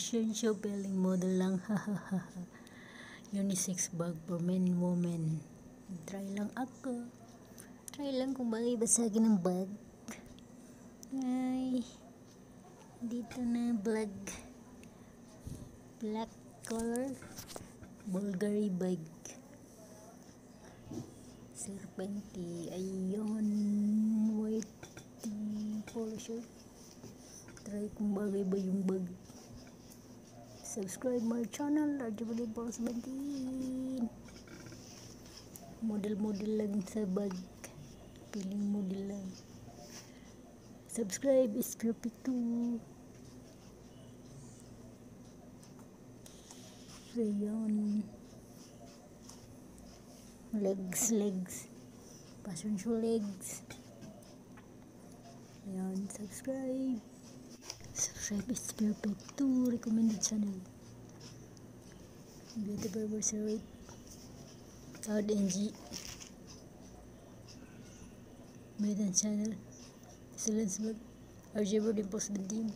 show peeling model lang. Unisex bag for men and women. Try lang ako. Try lang kung bagay ba sa akin ng bag. Ay dito na vlog black color Bulgari bag. Serpenti ayun white polo shirt. Try kung bagay ba yung bag subscribe my channel RJ Paul 17 model-model lang sa bag piling model lang subscribe is perfect too. Yun legs legs. Passion show legs. Ayan subscribe subscribe is perfect to recommended channel. Beauty barber rate cloud ng Maiden channel Excellence Vlog RJ Brodin Post 17